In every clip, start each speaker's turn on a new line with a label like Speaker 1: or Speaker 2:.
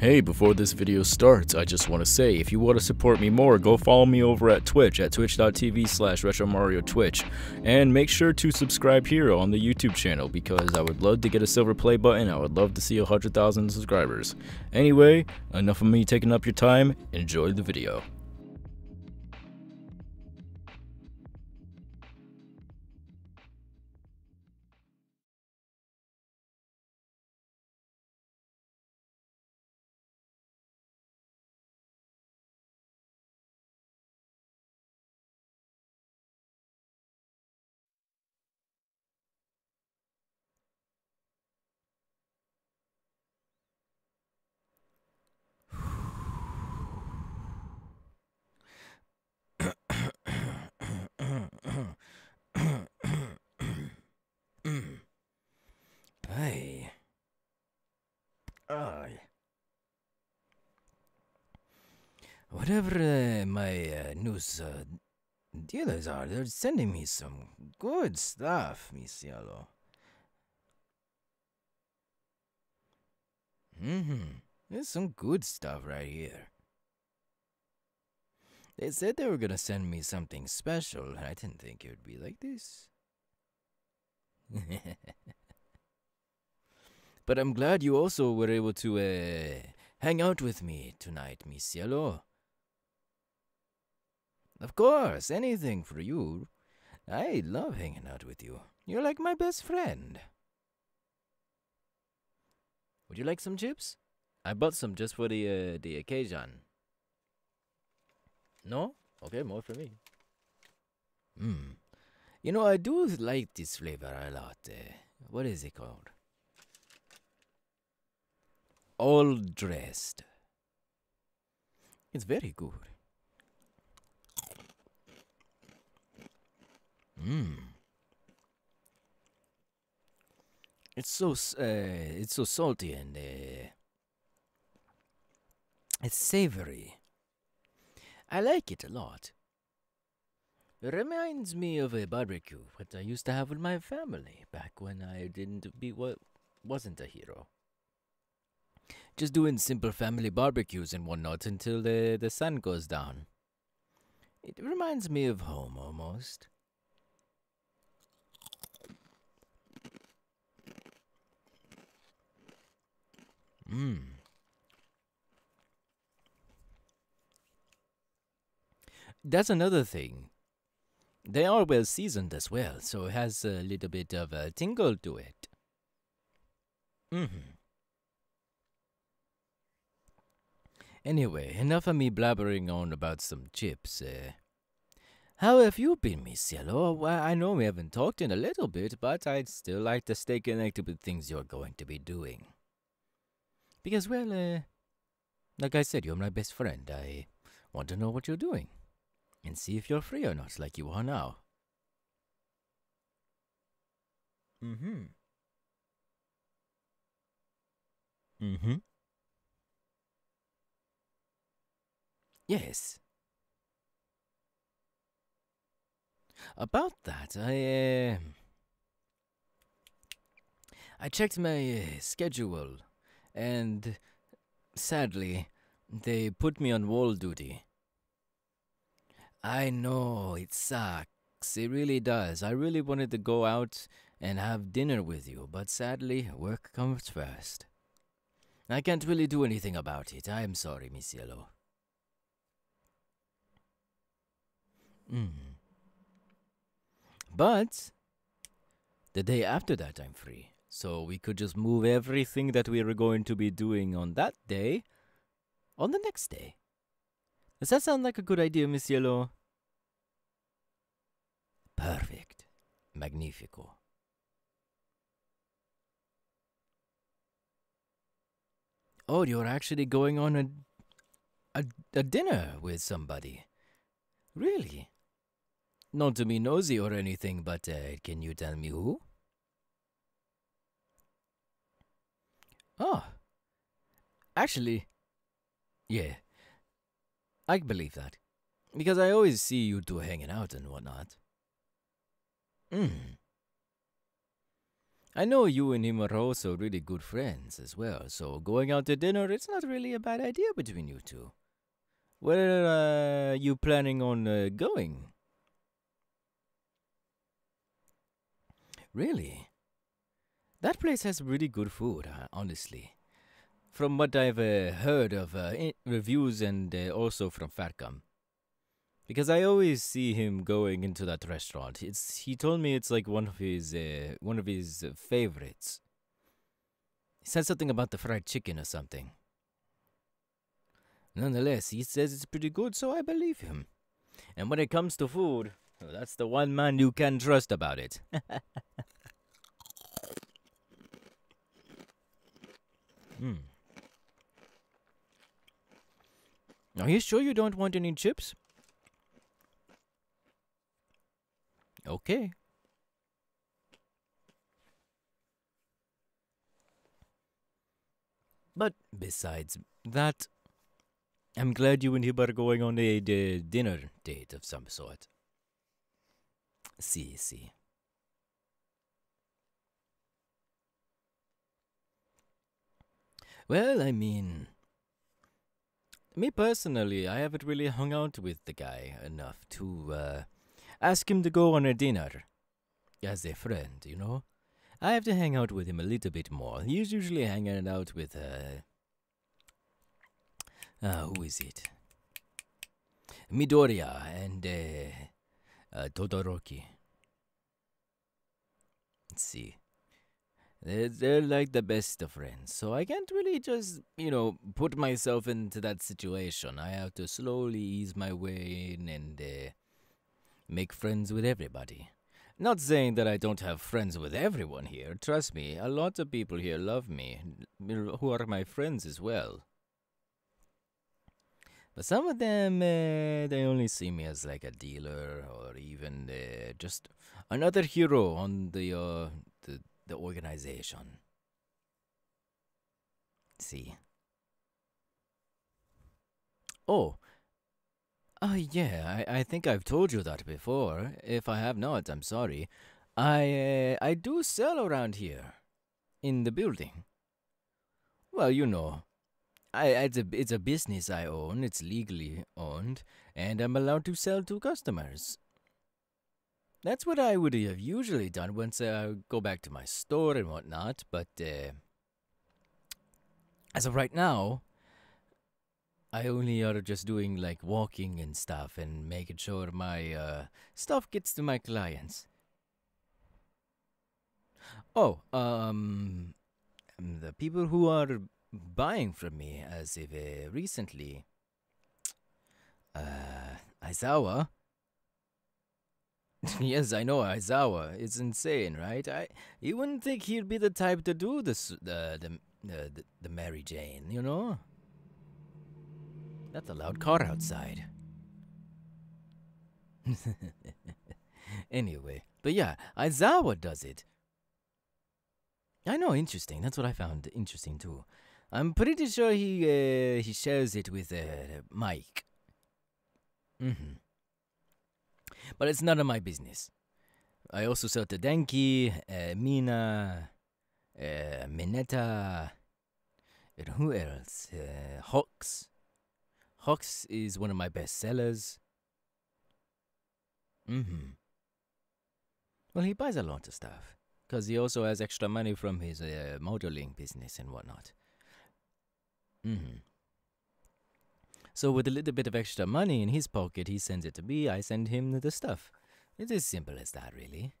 Speaker 1: Hey, before this video starts, I just want to say, if you want to support me more, go follow me over at Twitch at twitch.tv slash retromariotwitch, and make sure to subscribe here on the YouTube channel, because I would love to get a silver play button, I would love to see 100,000 subscribers. Anyway, enough of me taking up your time, enjoy the video. Hey. Aye. Whatever uh, my uh, news uh, dealers are, they're sending me some good stuff, mi. Mm-hmm. There's some good stuff right here. They said they were gonna send me something special, and I didn't think it would be like this. but I'm glad you also were able to uh, hang out with me tonight, mi cielo. Of course, anything for you. I love hanging out with you. You're like my best friend. Would you like some chips? I bought some just for the uh, the occasion. No? Okay, more for me. Hmm. You know, I do like this flavor a lot. Uh, what is it called? All dressed. It's very good. Mmm. It's so uh, it's so salty and uh, it's savory. I like it a lot. It reminds me of a barbecue that I used to have with my family back when I didn't be what wasn't a hero. Just doing simple family barbecues and whatnot until the the sun goes down. It reminds me of home almost. Mmm. That's another thing. They are well seasoned as well, so it has a little bit of a tingle to it. Mm-hmm. Anyway, enough of me blabbering on about some chips. Uh, how have you been, Miss? Well, I know we haven't talked in a little bit, but I'd still like to stay connected with things you're going to be doing. Because, well, uh, like I said, you're my best friend. I want to know what you're doing and see if you're free or not, like you are now. Mm-hmm. Mm-hmm. Yes. About that, I uh, I checked my uh, schedule, and sadly, they put me on wall duty. I know it sucks. It really does. I really wanted to go out and have dinner with you, but sadly, work comes first. I can't really do anything about it. I am sorry, mi cielo. Mm. But the day after that, I'm free. So we could just move everything that we were going to be doing on that day on the next day. Does that sound like a good idea, mi cielo? Perfect. Magnifico. Oh, you're actually going on a, a, a dinner with somebody. Really? Not to be nosy or anything, but uh, can you tell me who? Oh. Actually, yeah. I believe that. Because I always see you two hanging out and whatnot. Hmm. I know you and him are also really good friends as well, so going out to dinner, it's not really a bad idea between you two. Where are uh, you planning on uh, going? Really? That place has really good food, uh, honestly. From what I've uh, heard of uh, reviews and uh, also from Fatgum. Because I always see him going into that restaurant. It's he told me it's like one of his uh, one of his favorites. He said something about the fried chicken or something. Nonetheless, he says it's pretty good, so I believe him. And when it comes to food, well, that's the one man you can trust about it. Hmm. Are you sure you don't want any chips? Okay. But besides that, I'm glad you and him are going on a, a dinner date of some sort. See, see. Well, I mean, me personally, I haven't really hung out with the guy enough to uh, ask him to go on a dinner as a friend, you know? I have to hang out with him a little bit more. He's usually hanging out with, uh, uh who is it? Midoriya and uh, uh, Todoroki. Let's see. They're, like the best of friends, so I can't really just, you know, put myself into that situation. I have to slowly ease my way in and uh, make friends with everybody. Not saying that I don't have friends with everyone here. Trust me, a lot of people here love me, who are my friends as well. But some of them, uh, they only see me as like a dealer or even uh, just another hero on the uh, the the organization. See. Oh. Oh, yeah, I, I think I've told you that before. If I have not, I'm sorry. I, uh, I do sell around here. In the building. Well, you know. I, it's, a, it's a business I own, it's legally owned, and I'm allowed to sell to customers. That's what I would have usually done once I go back to my store and whatnot, but uh, as of right now, I only are just doing like walking and stuff and making sure my uh, stuff gets to my clients. Oh, um, the people who are buying from me as if uh, recently, uh, Aizawa yes, I know Aizawa. It's insane, right? I you wouldn't think he'd be the type to do this, the the the, the Mary Jane, you know? That's a loud car outside. anyway, but yeah, Aizawa does it. I know, interesting. That's what I found interesting too. I'm pretty sure he uh, he shares it with uh, Mic. Mm-hmm but it's none of my business. I also sell to Denki, uh, Mina, uh, Mineta, and who else? Uh, Hawks. Hawks is one of my best sellers. Mm-hmm. Well, he buys a lot of stuff because he also has extra money from his uh, modeling business and whatnot. Mm-hmm. So with a little bit of extra money in his pocket, he sends it to me, I send him the stuff. It's as simple as that, really.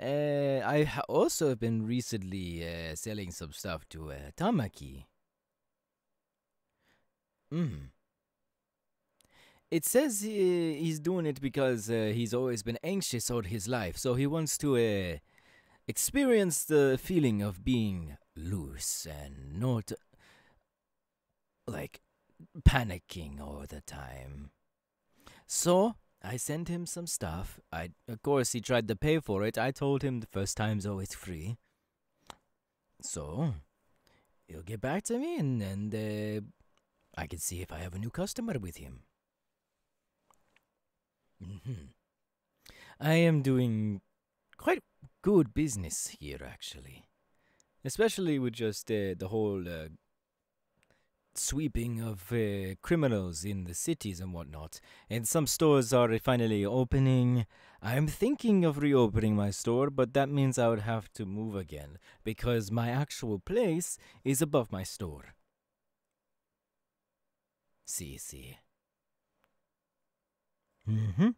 Speaker 1: Uh, I ha also have been recently uh, selling some stuff to uh, Tamaki. Mm. It says he, he's doing it because uh, he's always been anxious all his life, so he wants to uh, experience the feeling of being loose and not like panicking all the time. So I sent him some stuff. I of course he tried to pay for it. I told him the first time's always free. So he'll get back to me and then uh, I can see if I have a new customer with him. Mm-hmm. I am doing quite good business here, actually. Especially with just uh, the whole uh, sweeping of uh, criminals in the cities and whatnot. And some stores are finally opening. I'm thinking of reopening my store, but that means I would have to move again because my actual place is above my store. See, see. Mm-hmm.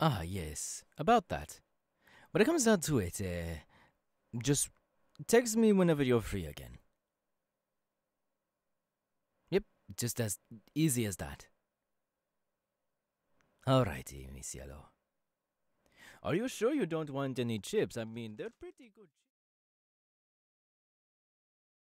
Speaker 1: Ah, yes, about that. When it comes down to it, uh, just text me whenever you're free again. Yep, just as easy as that. Alrighty, mi cielo. Are you sure you don't want any chips? I mean, they're pretty good